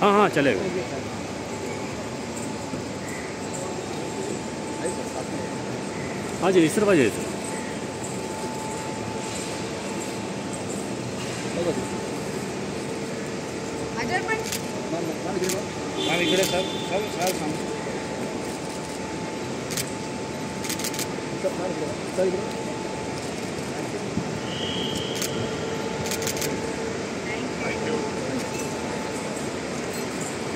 हाँ हाँ चलेगा हाँ जी आ जाइए सर अजय पण मॅम इकडे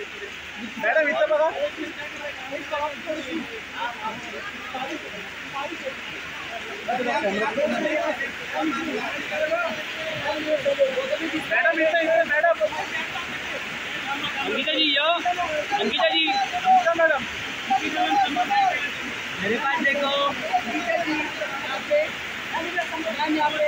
मॅडम इथं बघा मॅडम इथं इथं मॅडम। अंकिता जी, यो। अंकिता जी। इथं मॅडम। मेरे पास देखो। यहाँ पे यहाँ पे